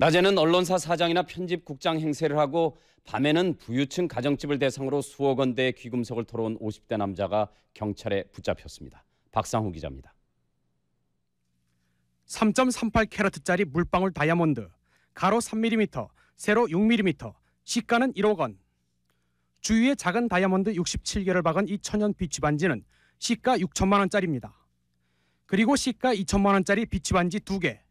낮에는 언론사 사장이나 편집국장 행세를 하고 밤에는 부유층 가정집을 대상으로 수억 원대의 귀금속을 털어온 50대 남자가 경찰에 붙잡혔습니다. 박상우 기자입니다. 3.38캐럿짜리 물방울 다이아몬드, 가로 3mm, 세로 6mm, 시가는 1억 원. 주위에 작은 다이아몬드 67개를 박은 이 천연 비취 반지는 시가 6천만 원짜리입니다. 그리고 시가 2천만 원짜리 비취 반지 2개.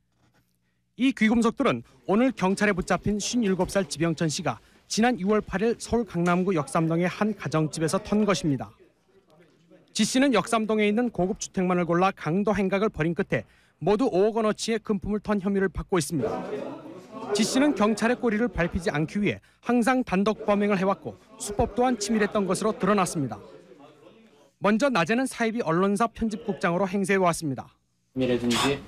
이 귀금속들은 오늘 경찰에 붙잡힌 57살 지병천 씨가 지난 6월 8일 서울 강남구 역삼동의 한 가정집에서 턴 것입니다. 지 씨는 역삼동에 있는 고급 주택만을 골라 강도 행각을 벌인 끝에 모두 5억 원어치의 금품을 턴 혐의를 받고 있습니다. 지 씨는 경찰의 꼬리를 밟히지 않기 위해 항상 단독 범행을 해왔고 수법 또한 치밀했던 것으로 드러났습니다. 먼저 낮에는 사이비 언론사 편집국장으로 행세해 왔습니다. 이라든지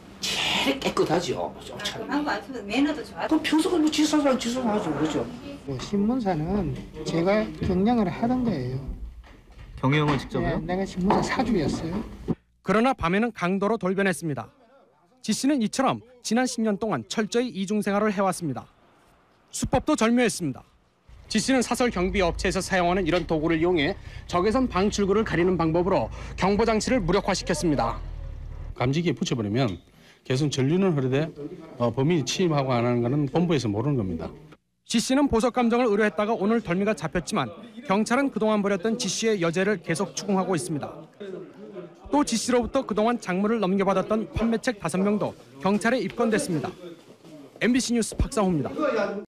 제일 깨끗하죠. 참. 하고 아주 매너도 좋아. 그럼 평소에 뭐 지사장 지사하죠, 그렇죠? 뭐 신문사는 제가 경영을 하던 거예요. 경영을 예, 직접요? 내가 신문사 사주였어요. 그러나 밤에는 강도로 돌변했습니다. 지 씨는 이처럼 지난 10년 동안 철저히 이중 생활을 해왔습니다. 수법도 절묘했습니다. 지 씨는 사설 경비 업체에서 사용하는 이런 도구를 이용해 적외선 방출구를 가리는 방법으로 경보 장치를 무력화시켰습니다. 감지기에 붙여버리면 계속 전류는 흐르되 어, 범인이 침입하고 안 하는 것은 본부에서 모르는 겁니다. 지 씨는 보석 감정을 의뢰했다가 오늘 덜미가 잡혔지만 경찰은 그동안 벌였던 지 씨의 여죄를 계속 추궁하고 있습니다. 또 지 씨로부터 그동안 작물을 넘겨받았던 판매책 5명도 경찰에 입건됐습니다. MBC 뉴스 박상호입니다.